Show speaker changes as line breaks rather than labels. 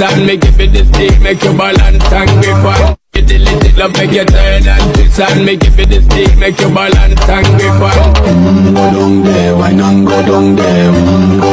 and me give it the stick, make you balance and grip on. Get the little love, make you turn and twist and me give it the stick, make you balance and grip on.
Mm, go down there, why not go down there? Mm, go.